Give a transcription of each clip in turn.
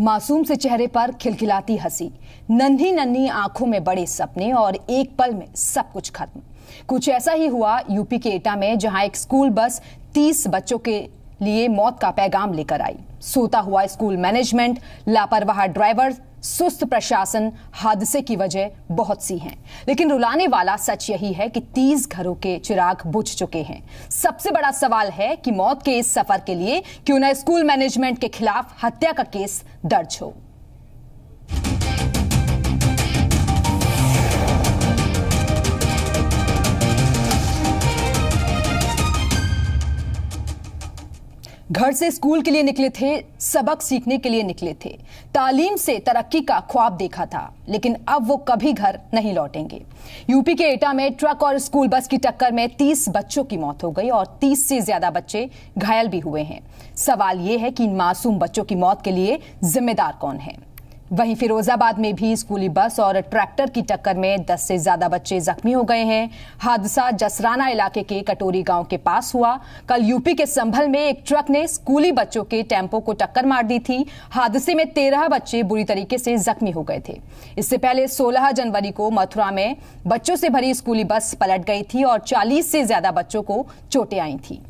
मासूम से चेहरे पर खिलखिलाती हँसी। नन्ही नन्ही आँखों में बड़े सपने और एक पल में सब कुछ खत्म। कुछ ऐसा ही हुआ यूपी के एटा में, जहाँ एक स्कूल बस 30 बच्चों के लिए मौत का पैगाम लेकर आई। सोता हुआ स्कूल मैनेजमेंट, लापरवाह ड्राइवर सुस्त प्रशासन हादसे की वजह बहुत सी हैं। लेकिन रुलाने वाला सच यही है कि 30 घरों के चिराग बुझ चुके हैं। सबसे बड़ा सवाल है कि मौत के इस सफ़र के लिए क्यों ना स्कूल मैनेजमेंट के खिलाफ हत्या का केस दर्ज हो। घर से स्कूल के लिए निकले थे, सबक सीखने के लिए निकले थे। तालीम से तरक्की का ख्वाब देखा था, लेकिन अब वो कभी घर नहीं लौटेंगे। यूपी के एटा में ट्रक और स्कूल बस की टक्कर में 30 बच्चों की मौत हो गई और 30 से ज़्यादा बच्चे घायल भी हुए हैं। सवाल ये है कि इन मासूम बच्चों की मौत के लिए जिम्मेदार कौन है? वहीं फिरोजाबाद में भी स्कूली बस और ट्रैक्टर की टक्कर में 10 से ज़्यादा बच्चे जख्मी हो गए हैं। हादसा जसराना इलाके के कटोरी गाँव के पास हुआ। कल यूपी के संभल में एक ट्रक ने स्कूली बच्चों के टेंपो को टक्कर मार दी थी। हादसे में तेरह बच्चे बुरी तरीके से जख्मी हो गए थे। इससे पहले 16 जनवरी को मथुरा में बच्चों से भरी स्कूली बस पलट गई थी और चालीस से ज़्यादा बच्चों को चोटें आई थी।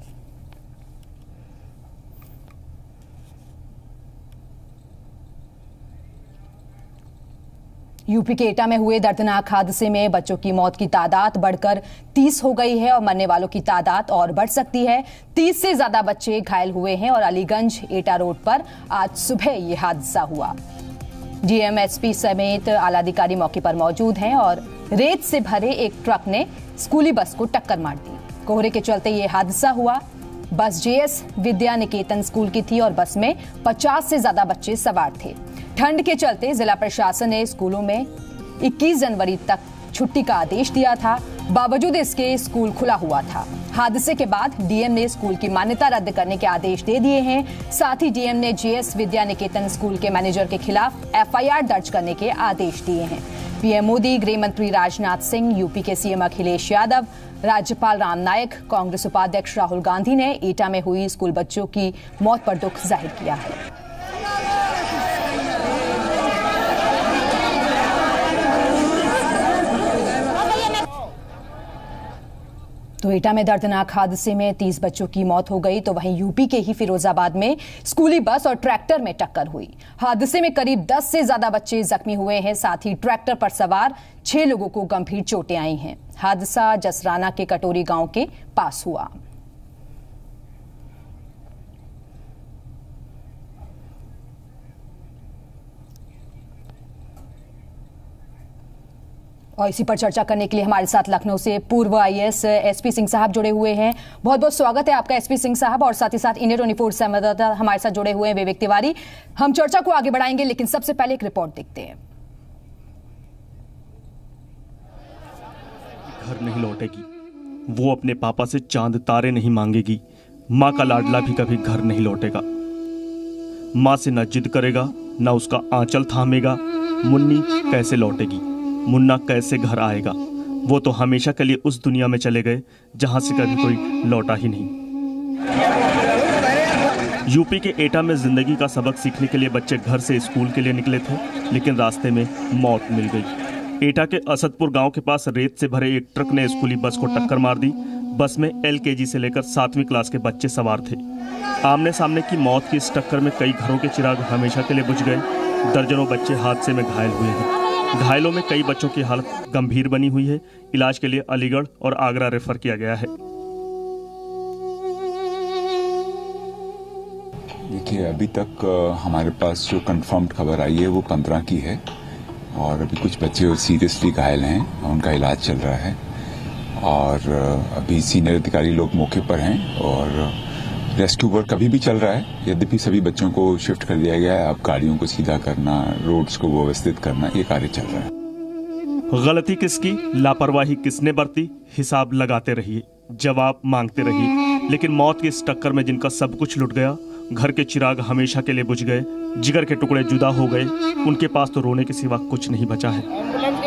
यूपी के एटा में हुए दर्दनाक हादसे में बच्चों की मौत की तादाद बढ़कर 30 हो गई है और मरने वालों की तादाद और बढ़ सकती है। 30 से ज़्यादा बच्चे घायल हुए हैं और अलीगंज एटा रोड पर आज सुबह यह हादसा हुआ। डीएमएसपी समेत आला अधिकारी मौके पर मौजूद हैं और रेत से भरे एक ट्रक ने स्कूली बस को टक्कर मार दी। कोहरे के चलते ये हादसा हुआ। बस जेएस विद्या निकेतन स्कूल की थी और बस में 50 से ज़्यादा बच्चे सवार थे। ठंड के चलते जिला प्रशासन ने स्कूलों में 21 जनवरी तक छुट्टी का आदेश दिया था। बावजूद इसके, स्कूल खुला हुआ था। हादसे के बाद डीएम ने स्कूल की मान्यता रद्द करने के आदेश दे दिए हैं। साथ ही डीएम ने जेएस विद्या निकेतन स्कूल के मैनेजर के खिलाफ एफआईआर दर्ज करने के आदेश दिए हैं। पीएम मोदी, गृह मंत्री राजनाथ सिंह, यूपी के सीएम अखिलेश यादव, राज्यपाल राम नायक कांग्रेस उपाध्यक्ष राहुल गांधी ने एटा में हुई स्कूल बच्चों की मौत पर दुख ज़ाहिर किया है। तो एटा में दर्दनाक हादसे में 30 बच्चों की मौत हो गई तो वहीं यूपी के ही फिरोजाबाद में स्कूली बस और ट्रैक्टर में टक्कर हुई। हादसे में करीब 10 से ज़्यादा बच्चे जख्मी हुए हैं, साथ ही ट्रैक्टर पर सवार छह लोगों को गंभीर चोटें आई हैं। हादसा जसराना के कटोरी गाँव के पास हुआ। और इसी पर चर्चा करने के लिए हमारे साथ लखनऊ से पूर्व आईएएस, एसपी सिंह साहब जुड़े हुए हैं। बहुत बहुत स्वागत है आपका एसपी सिंह साहब और साथ ही साथ इंडिया ट्वेंटी फोर संवाददाता हमारे साथ जुड़े हुए हैं विवेक तिवारी। हम चर्चा को आगे बढ़ाएँगे, लेकिन सबसे पहले एक रिपोर्ट देखते हैं। घर नहीं लौटेगी। वो अपने पापा से चाँद तारे नहीं मांगेगी। माँ का लाडला भी कभी घर नहीं लौटेगा। माँ से न जिद करेगा, न उसका आंचल थामेगा। मुन्नी कैसे लौटेगी? मुन्ना कैसे घर आएगा? वो तो हमेशा के लिए उस दुनिया में चले गए, जहाँ से कभी कोई लौटा ही नहीं। यूपी के एटा में ज़िंदगी का सबक सीखने के लिए बच्चे घर से स्कूल के लिए निकले थे, लेकिन रास्ते में मौत मिल गई। एटा के असदपुर गाँव के पास रेत से भरे एक ट्रक ने स्कूली बस को टक्कर मार दी। बस में एलकेजी से लेकर सातवीं क्लास के बच्चे सवार थे। आमने सामने की मौत की इस टक्कर में कई घरों के चिराग हमेशा के लिए बुझ गए। दर्जनों बच्चे हादसे में घायल हुए हैं। घायलों में कई बच्चों की हालत गंभीर बनी हुई है। इलाज के लिए अलीगढ़ और आगरा रेफर किया गया है। देखिए, अभी तक हमारे पास जो कंफर्म्ड खबर आई है, वो पंद्रह की है। और अभी कुछ बच्चे सीरियसली घायल हैं, उनका इलाज चल रहा है। और अभी सीनियर अधिकारी लोग मौके पर हैं और रेस्क्यू वर्क अभी भी चल रहा है? यद्यपि सभी बच्चों को शिफ्ट कर दिया गया है अब गाड़ियों को सीधा करना, रोड्स को व्यवस्थित करना, ये कार्य चल रहा है। गलती किसकी? लापरवाही किसने बरती? हिसाब लगाते रहिए, जवाब मांगते रहिए। लेकिन मौत के इस टक्कर में जिनका सब कुछ लुट गया, घर के चिराग हमेशा के लिए बुझ गए, जिगर के टुकड़े जुदा हो गए, उनके पास तो रोने के सिवा कुछ नहीं बचा है।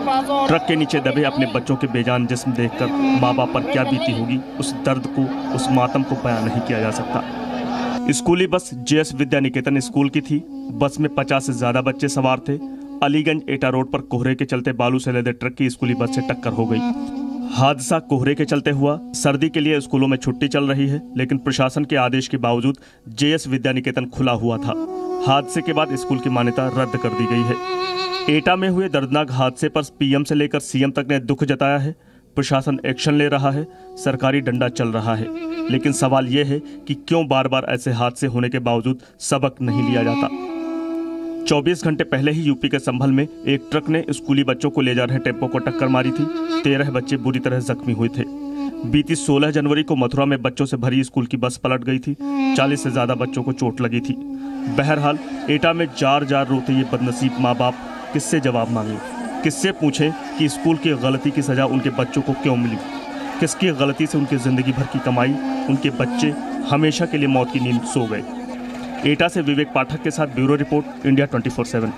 ट्रक के नीचे दबे अपने बच्चों के बेजान जिस्म देखकर माँ बाप पर क्या बीती होगी, उस दर्द को, उस मातम को बयान नहीं किया जा सकता। स्कूली बस जेएस विद्या निकेतन स्कूल की थी। बस में 50 से ज़्यादा बच्चे सवार थे। अलीगंज एटा रोड पर कोहरे के चलते बालू से लदे ट्रक की स्कूली बस से टक्कर हो गई। हादसा कोहरे के चलते हुआ। सर्दी के लिए स्कूलों में छुट्टी चल रही है, लेकिन प्रशासन के आदेश के बावजूद जेएस विद्या निकेतन खुला हुआ था। हादसे के बाद स्कूल की मान्यता रद्द कर दी गई है। एटा में हुए दर्दनाक हादसे पर पीएम से लेकर सीएम तक ने दुख जताया है। प्रशासन एक्शन ले रहा है, सरकारी डंडा चल रहा है। लेकिन सवाल यह है कि क्यों बार बार ऐसे हादसे होने के बावजूद सबक नहीं लिया जाता? 24 घंटे पहले ही यूपी के संभल में एक ट्रक ने स्कूली बच्चों को ले जा रहे टेंपो को टक्कर मारी थी। तेरह बच्चे बुरी तरह जख्मी हुए थे। बीती 16 जनवरी को मथुरा में बच्चों से भरी स्कूल की बस पलट गई थी। 40 से ज़्यादा बच्चों को चोट लगी थी। बहरहाल, एटा में जार जार रोते ये बदनसीब माँ बाप किससे जवाब मांगे? किससे पूछे कि स्कूल की गलती की सजा उनके बच्चों को क्यों मिली? किसकी गलती से उनकी ज़िंदगी भर की कमाई, उनके बच्चे हमेशा के लिए मौत की नींद सो गए? एटा से विवेक पाठक के साथ bureau report India twenty four seven.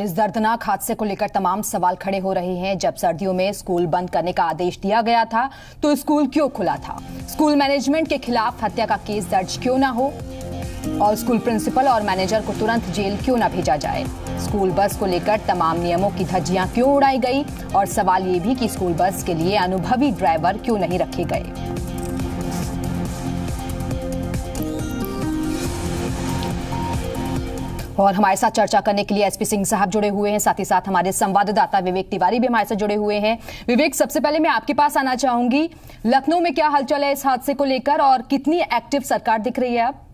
और इस दर्दनाक हादसे को लेकर तमाम सवाल खड़े हो रहे हैं। जब सर्दियों में स्कूल बंद करने का आदेश दिया गया था तो स्कूल क्यों खुला था? स्कूल मैनेजमेंट के खिलाफ हत्या का केस दर्ज क्यों ना हो? और स्कूल प्रिंसिपल और मैनेजर को तुरंत जेल क्यों ना भेजा जाए? स्कूल बस को लेकर तमाम नियमों की धज्जियाँ क्यों उड़ाई गई? और सवाल ये भी कि स्कूल बस के लिए अनुभवी ड्राइवर क्यों नहीं रखे गए? और हमारे साथ चर्चा करने के लिए एसपी सिंह साहब जुड़े हुए हैं। साथ ही साथ हमारे संवाददाता विवेक तिवारी भी हमारे साथ जुड़े हुए हैं। विवेक, सबसे पहले मैं आपके पास आना चाहूँगी। लखनऊ में क्या हलचल है इस हादसे को लेकर और कितनी एक्टिव सरकार दिख रही है अब?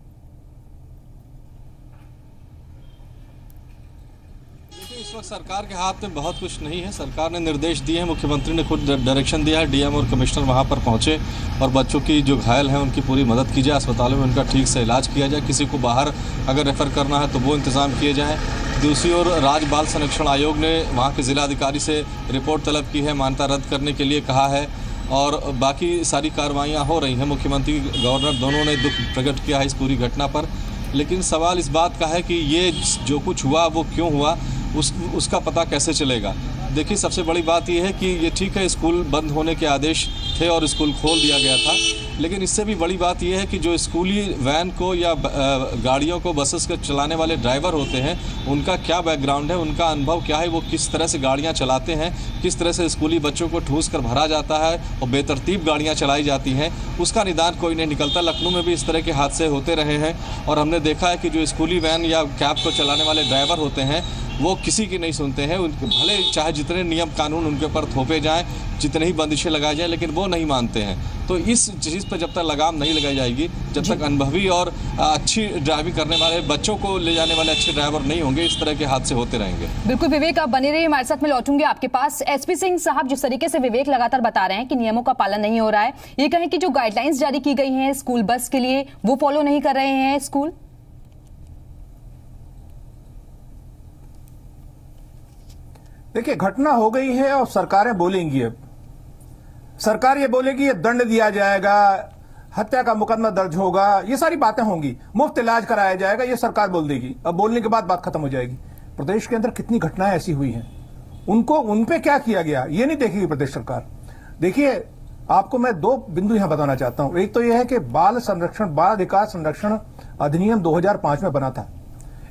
इस वक्त सरकार के हाथ में बहुत कुछ नहीं है। सरकार ने निर्देश दिए हैं, मुख्यमंत्री ने खुद डायरेक्शन दिया है, डीएम और कमिश्नर वहाँ पर पहुँचे और बच्चों की जो घायल हैं, उनकी पूरी मदद की जाए, अस्पतालों में उनका ठीक से इलाज किया जाए, किसी को बाहर अगर रेफ़र करना है तो वो इंतज़ाम किए जाएँ। दूसरी ओर राज्य बाल संरक्षण आयोग ने वहाँ के ज़िलाधिकारी से रिपोर्ट तलब की है, मान्यता रद्द करने के लिए कहा है और बाकी सारी कार्रवाइयाँ हो रही हैं। मुख्यमंत्री, गवर्नर दोनों ने दुख प्रकट किया है इस पूरी घटना पर। लेकिन सवाल इस बात का है कि ये जो कुछ हुआ, वो क्यों हुआ? उस, उसका पता कैसे चलेगा? देखिए, सबसे बड़ी बात यह है कि ये ठीक है, स्कूल बंद होने के आदेश थे और स्कूल खोल दिया गया था, लेकिन इससे भी बड़ी बात यह है कि जो स्कूली वैन को या गाड़ियों को बसेस को चलाने वाले ड्राइवर होते हैं, उनका क्या बैकग्राउंड है, उनका अनुभव क्या है, वो किस तरह से गाड़ियाँ चलाते हैं, किस तरह से स्कूली बच्चों को ठूस कर भरा जाता है और बेतरतीब गाड़ियाँ चलाई जाती हैं, उसका निदान कोई नहीं निकलता। लखनऊ में भी इस तरह के हादसे होते रहे हैं और हमने देखा है कि जो स्कूली वैन या कैब को चलाने वाले ड्राइवर होते हैं वो किसी की नहीं सुनते हैं। उनके भले चाहे जितने नियम कानून उनके ऊपर थोपे जाएँ जितने ही बंदिशें लगाई जाएँ लेकिन वो नहीं मानते हैं। तो इस चीज़ पर जब तक लगाम नहीं लगाई जाएगी जब तक अनुभवी और अच्छी ड्राइविंग करने वाले बच्चों को ले जाने वाले अच्छे ड्राइवर नहीं होंगे इस तरह के हादसे होते रहेंगे। बिल्कुल विवेक आप बने रहिए हमारे साथ में लौटूँगे आपके पास। एसपी सिंह साहब जिस तरीके से विवेक लगातार बता रहे हैं कि नियमों का पालन नहीं हो रहा है ये कहें कि जो गाइडलाइंस जारी की गई हैं स्कूल बस के लिए वो फॉलो नहीं कर रहे हैं स्कूल? देखिए, घटना हो गई है और सरकारें बोलेंगी अब। सरकार ये बोलेगी, ये दंड दिया जाएगा, हत्या का मुकदमा दर्ज होगा, ये सारी बातें होंगी। मुफ़्त इलाज कराया जाएगा, ये सरकार बोल देगी। अब बोलने के बाद बात खत्म हो जाएगी। प्रदेश के अंदर कितनी घटनाएँ ऐसी हुई हैं? उनको, उन पे क्या किया गया? ये नहीं देखेगी प्रदेश सरकार। देखिए, आपको मैं दो बिंदु यहाँ बताना चाहता हूँ। एक तो यह है कि बाल संरक्षण, बाल अधिकार संरक्षण अधिनियम 2005 में बना था।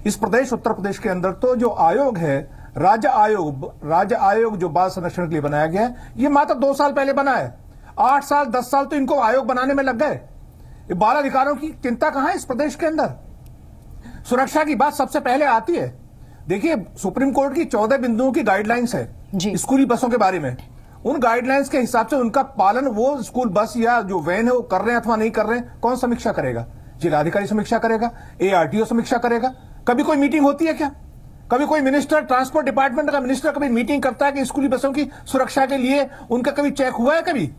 इस प्रदेश, उत्तर प्रदेश के अंदर तो जो आयोग है राज्य आयोग राज्य आयोग जो बाल संरक्षण के लिए बनाया गया है ये मात्र दो साल पहले बना है। आठ साल दस साल तो इनको आयोग बनाने में लग गए। बाल अधिकारों की चिंता कहाँ है इस प्रदेश के अंदर? सुरक्षा की बात सबसे पहले आती है। देखिए सुप्रीम कोर्ट की चौदह बिंदुओं की गाइडलाइंस है स्कूली बसों के बारे में। उन गाइडलाइंस के हिसाब से उनका पालन वो स्कूल बस या जो वैन है वो कर रहे हैं अथवा नहीं कर रहे हैं कौन समीक्षा करेगा? जिलाधिकारी समीक्षा करेगा? एआरटीओ समीक्षा करेगा? कभी कोई मीटिंग होती है क्या? कभी कोई मिनिस्टर ट्रांसपोर्ट डिपार्टमेंट का मिनिस्टर कभी मीटिंग करता है कि स्कूली बसों की सुरक्षा के लिए उनका कभी चेक हुआ है कभी?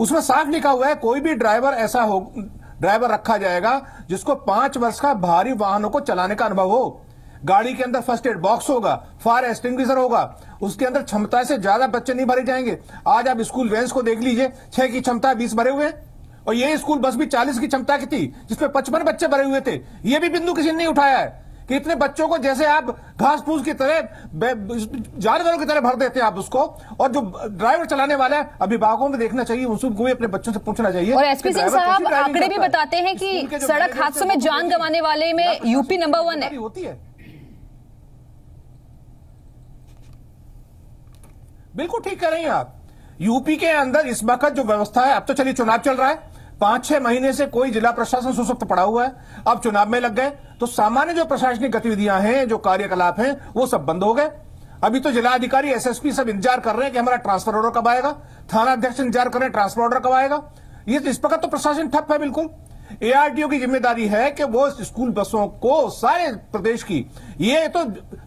उसमें साफ़ लिखा हुआ है, कोई भी ड्राइवर ऐसा हो ड्राइवर रखा जाएगा जिसको पाँच वर्ष का भारी वाहनों को चलाने का अनुभव हो। गाड़ी के अंदर फ़र्स्ट एड बॉक्स होगा फायर एक्सटिंग्विशर होगा, उसके अंदर क्षमता से ज़्यादा बच्चे नहीं भरे जाएँगे। आज आप स्कूल वैंस को देख लीजिए, छह की क्षमता बीस भरे हुए और ये स्कूल बस भी चालीस की क्षमता की थी, जिसमें पचपन बच्चे भरे हुए थे। ये भी बिंदु किसी ने नहीं उठाया है। कि इतने बच्चों को जैसे आप घास फूस की तरह जानवरों की तरह भर देते हैं आप उसको और जो ड्राइवर चलाने वाला है अभिभावकों को देखना चाहिए उनको भी अपने बच्चों से पूछना चाहिए और एसपी सिंह साहब आंकड़े भी बताते हैं कि सड़क हादसों में जान गंवाने वाले में यूपी नंबर वन है। होती है। बिल्कुल ठीक कह रही हैं आप। यूपी के अंदर इस वक्त जो व्यवस्था है अब तो चलिए चुनाव चल रहा है। पाँच छह महीने से कोई जिला प्रशासन सुसुप्त पड़ा हुआ है। अब चुनाव में लग गए। तो सामान्य जो प्रशासनिक गतिविधियाँ हैं, जो कार्यकलाप हैं, वो सब बंद हो गए। अभी तो जिला अधिकारी एसएसपी सब इंतज़ार कर रहे हैं कि हमारा ट्रांसफ़र ऑर्डर कब आएगा। थाना अध्यक्ष इंतज़ार कर रहे हैं ट्रांसफ़र ऑर्डर कब आएगा। ये इस वक्त तो प्रशासन ठप है बिल्कुल। एआरटीओ की ज़िम्मेदारी है कि वो स्कूल बसों को सारे प्रदेश की, ये तो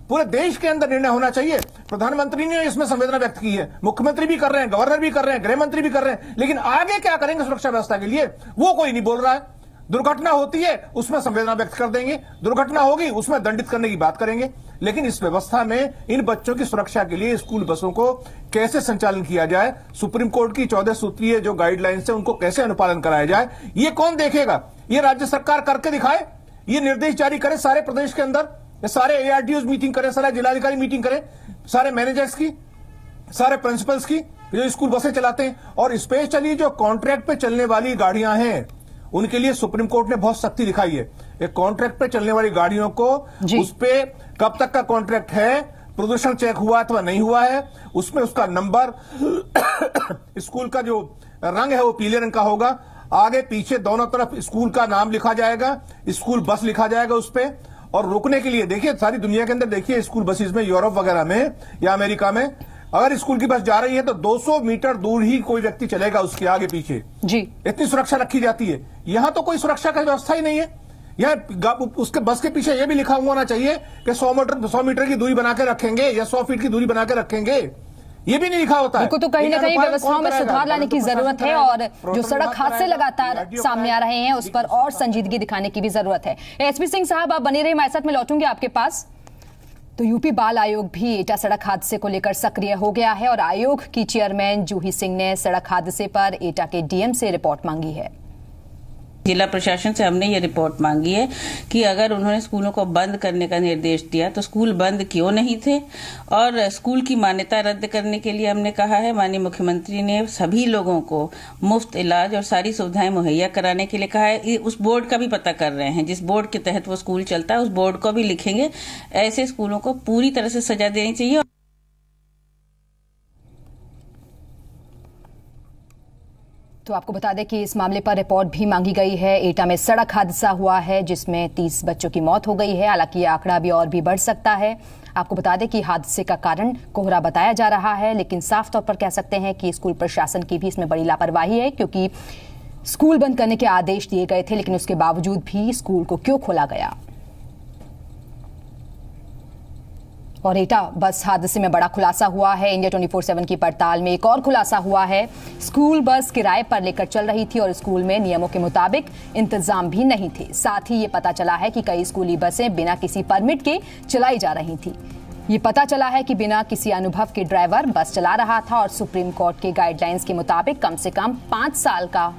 पूरे देश के अंदर निर्णय होना चाहिए। प्रधानमंत्री ने इसमें संवेदना व्यक्त की है। मुख्यमंत्री भी कर रहे हैं, गवर्नर भी कर रहे हैं गृह मंत्री भी कर रहे हैं। लेकिन आगे क्या करेंगे सुरक्षा व्यवस्था के लिए, वो कोई नहीं बोल रहा है। दुर्घटना होती है, उसमें संवेदना व्यक्त कर देंगे। दुर्घटना होगी, उसमें दंडित करने की बात करेंगे। लेकिन इस व्यवस्था में इन बच्चों की सुरक्षा के लिए स्कूल बसों को कैसे संचालन किया जाए? सुप्रीम कोर्ट की चौदह सूत्रीय जो गाइडलाइंस है, उनको कैसे अनुपालन कराया जाए? ये कौन देखेगा? ये राज्य सरकार करके दिखाए? ये निर्देश जारी करे सारे प्रदेश के अंदर? सारे एआरटीओ मीटिंग करें, सारे जिलाधिकारी मीटिंग करें? सारे मैनेजर्स की? सारे प्रिंसिपल्स की? जो स्कूल बसें चलाते हैं? और स्पेशली जो कॉन्ट्रैक्ट पे चलने वाली गाड़ियाँ हैं उनके लिए सुप्रीम कोर्ट ने बहुत सख्ती दिखाई है। एक कॉन्ट्रैक्ट पे चलने वाली गाड़ियों को उस पे कब तक का कॉन्ट्रैक्ट है प्रदूषण चेक हुआ अथवा नहीं हुआ है उसमें उसका नंबर स्कूल का जो रंग है वो पीले रंग का होगा। आगे पीछे दोनों तरफ़ स्कूल का नाम लिखा जाएगा स्कूल बस लिखा जाएगा उस पर और रुकने के लिए देखिए सारी दुनिया के अंदर देखिए स्कूल बसेस में यूरोप वगैरह में या अमेरिका में अगर स्कूल की बस जा रही है तो 200 मीटर दूर ही कोई व्यक्ति चलेगा उसके आगे पीछे। जी। इतनी सुरक्षा रखी जाती है। यहाँ तो कोई सुरक्षा का व्यवस्था ही नहीं है। यहाँ उसके बस के पीछे यह भी लिखा हुआ होना चाहिए कि 100 मीटर 100 मीटर की दूरी बना के रखेंगे या 100 फीट की दूरी बना के रखेंगे। ये भी नहीं लिखा होता है। तो कहीं ना कहीं व्यवस्थाओं में सुधार लाने की ज़रूरत है और जो सड़क हादसे लगातार सामने आ रहे हैं उस पर और संजीदगी दिखाने की भी ज़रूरत है। एसपी सिंह साहब आप बने रहे हमारे साथ में लौटूँगे आपके पास। तो यूपी बाल आयोग भी एटा सड़क हादसे को लेकर सक्रिय हो गया है और आयोग की चेयरमैन जूही सिंह ने सड़क हादसे पर एटा के डीएम से रिपोर्ट मांगी है। जिला प्रशासन से हमने ये रिपोर्ट मांगी है कि अगर उन्होंने स्कूलों को बंद करने का निर्देश दिया तो स्कूल बंद क्यों नहीं थे? और स्कूल की मान्यता रद्द करने के लिए हमने कहा है, माननीय मुख्यमंत्री ने सभी लोगों को मुफ़्त इलाज और सारी सुविधाएँ मुहैया कराने के लिए कहा है। उस बोर्ड का भी पता कर रहे हैं, जिस बोर्ड के तहत वो स्कूल चलता है, उस बोर्ड को भी लिखेंगे। ऐसे स्कूलों को पूरी तरह से सजा देनी चाहिए तो आपको बता दें कि इस मामले पर रिपोर्ट भी मांगी गई है। एटा में सड़क हादसा हुआ है, जिसमें 30 बच्चों की मौत हो गई है। हालाँकि ये आंकड़ा भी और भी बढ़ सकता है। आपको बता दें कि हादसे का कारण कोहरा बताया जा रहा है, लेकिन साफ़ तौर पर कह सकते हैं कि स्कूल प्रशासन की भी इसमें बड़ी लापरवाही है, क्योंकि स्कूल बंद करने के आदेश दिए गए थे, लेकिन उसके बावजूद भी स्कूल को क्यों खोला गया? और एटा बस हादसे में बड़ा खुलासा हुआ है। इंडिया 24/7 की पड़ताल में एक और खुलासा हुआ है। स्कूल बस किराए पर लेकर चल रही थी और स्कूल में नियमों के मुताबिक इंतज़ाम भी नहीं थे। साथ ही ये पता चला है कि कई स्कूली बसें बिना किसी परमिट के चलाई जा रही थी। ये पता चला है कि बिना किसी अनुभव के ड्राइवर बस चला रहा था और सुप्रीम कोर्ट के गाइडलाइंस के मुताबिक कम से कम पाँच साल का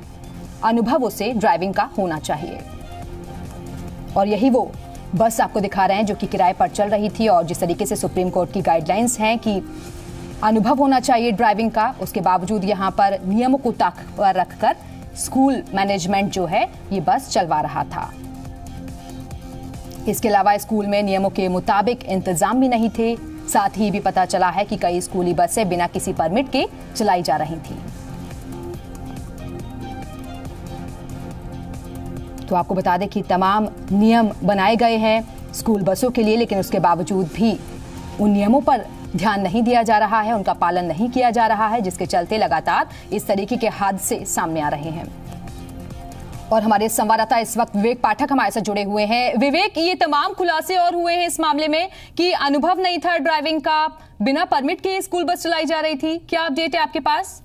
अनुभव उसे ड्राइविंग का होना चाहिए। और यही वो बस आपको दिखा रहे हैं जो कि किराए पर चल रही थी और जिस तरीके से सुप्रीम कोर्ट की गाइडलाइंस हैं कि अनुभव होना चाहिए ड्राइविंग का, उसके बावजूद यहाँ पर नियमों को ताक पर रखकर स्कूल मैनेजमेंट जो है, ये बस चलवा रहा था। इसके अलावा स्कूल में नियमों के मुताबिक इंतज़ाम भी नहीं थे। साथ ही भी पता चला है कि कई स्कूली बसें बिना किसी परमिट के चलाई जा रही थी। तो आपको बता दें कि तमाम नियम बनाए गए हैं स्कूल बसों के लिए, लेकिन उसके बावजूद भी उन नियमों पर ध्यान नहीं दिया जा रहा है, उनका पालन नहीं किया जा रहा है, जिसके चलते लगातार इस तरीके के हादसे सामने आ रहे हैं। और हमारे संवाददाता इस वक्त विवेक पाठक हमारे साथ जुड़े हुए हैं। विवेक, ये तमाम खुलासे और हुए हैं इस मामले में कि अनुभव नहीं था ड्राइविंग का, बिना परमिट के स्कूल बस चलाई जा रही थी। क्या अपडेट है आपके पास?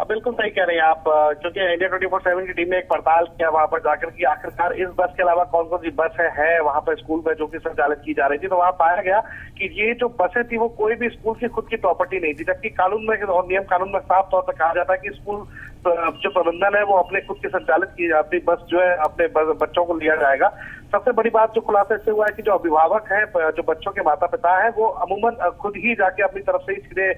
अब बिल्कुल सही कह रहे हैं आप क्योंकि इंडिया ट्वेंटी फोर सेवन की टीम ने एक पड़ताल किया वहाँ पर जाकर की आखिरकार इस बस के अलावा कौन कौन सी बस है, है वहाँ पर स्कूल में जो कि संचालित की जा रही थी तो वहाँ पाया गया कि ये जो बसें थी वो कोई भी स्कूल की खुद की प्रॉपर्टी नहीं थी जबकि कानून में और नियम कानून में साफ़ तौर पर कहा जाता है कि स्कूल जो प्रबंधन है वो अपने खुद की संचालित की जाती बस जो है अपने बच्चों को लिया जाएगा। सबसे बड़ी बात जो खुलासा इससे हुआ है कि जो अभिभावक हैं जो बच्चों के माता पिता हैं, वो अमूमन खुद ही जाके अपनी तरफ़ से ही सीधे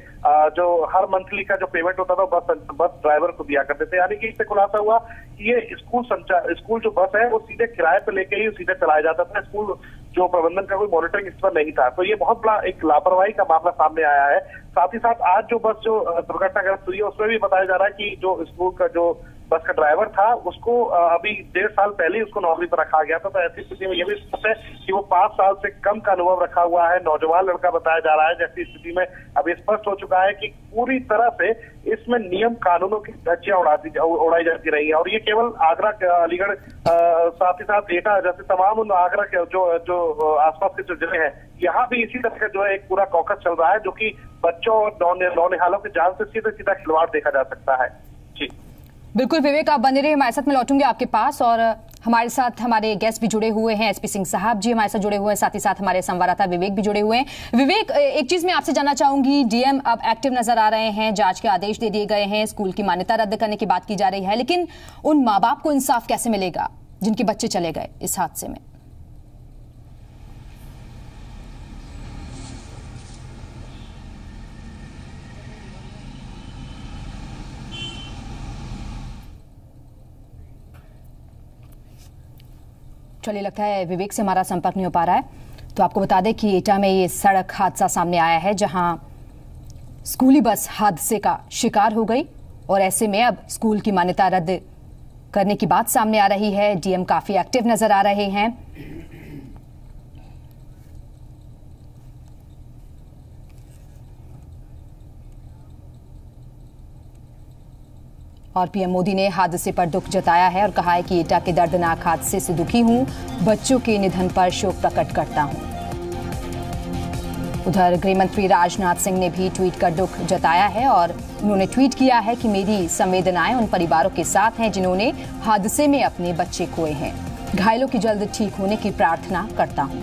जो हर मंथली का जो पेमेंट होता था बस बस ड्राइवर को दिया करते थे। यानी कि इससे खुलासा हुआ कि ये स्कूल संचार स्कूल जो बस है, वो सीधे किराए पे लेके ही सीधे चलाया जाता था। स्कूल जो प्रबंधन का कोई मॉनिटरिंग इस पर नहीं था। तो ये बहुत बड़ा एक लापरवाही का मामला सामने आया है। साथ ही साथ आज जो बस जो दुर्घटनाग्रस्त हुई है, उसमें भी बताया जा रहा है कि जो स्कूल का जो बस का ड्राइवर था, उसको अभी डेढ़ साल पहले उसको नौकरी पर रखा गया था तो ऐसी स्थिति में यह भी स्पष्ट है कि वो पाँच साल से कम का अनुभव रखा हुआ है। नौजवान लड़का बताया जा रहा है, जैसी स्थिति में ये स्पष्ट हो चुका है कि पूरी तरह से इसमें नियम कानूनों की धज्जियाँ उड़ाती उड़ाई जाती रही है। और ये केवल आगरा अलीगढ़ साथ ही साथ एटा जैसे तमाम उन आगरा के जो जो आसपास के जो ज़िले हैं, यहाँ भी इसी तरह का जो है एक पूरा कॉकस चल रहा है, जो कि बच्चों और नौने- नौनिहालों की जान से सीधे सीधा खिलवाड़ देखा जा सकता है। बिल्कुल विवेक, आप बने रहे हमारे साथ मैं लौटूँगी आपके पास और हमारे साथ हमारे गेस्ट भी जुड़े हुए हैं एसपी सिंह साहब जी हमारे साथ जुड़े हुए हैं, साथ ही साथ हमारे संवाददाता विवेक भी जुड़े हुए हैं। विवेक एक चीज़ मैं आपसे जानना चाहूँगी डीएम अब एक्टिव नज़र आ रहे हैं, जाँच के आदेश दे दिए गए हैं, स्कूल की मान्यता रद्द करने की बात की जा रही है, लेकिन उन माँ बाप को इंसाफ कैसे मिलेगा, जिनके बच्चे चले गए इस हादसे में? चलिए लगता है, विवेक से हमारा संपर्क नहीं हो पा रहा है। तो आपको बता दें कि एटा में ये सड़क हादसा सामने आया है, जहाँ स्कूली बस हादसे का शिकार हो गई और ऐसे में अब स्कूल की मान्यता रद्द करने की बात सामने आ रही है। डीएम काफ़ी एक्टिव नज़र आ रहे हैं। और पीएम मोदी ने हादसे पर दुख जताया है और कहा है कि एटा के दर्दनाक हादसे से दुखी हूँ, बच्चों के निधन पर शोक प्रकट करता हूँ। उधर गृहमंत्री राजनाथ सिंह ने भी ट्वीट कर दुख जताया है और उन्होंने ट्वीट किया है कि मेरी संवेदनाएँ उन परिवारों के साथ हैं जिन्होंने हादसे में अपने बच्चे खोए हैं। घायलों की जल्द ठीक होने की प्रार्थना करता हूँ।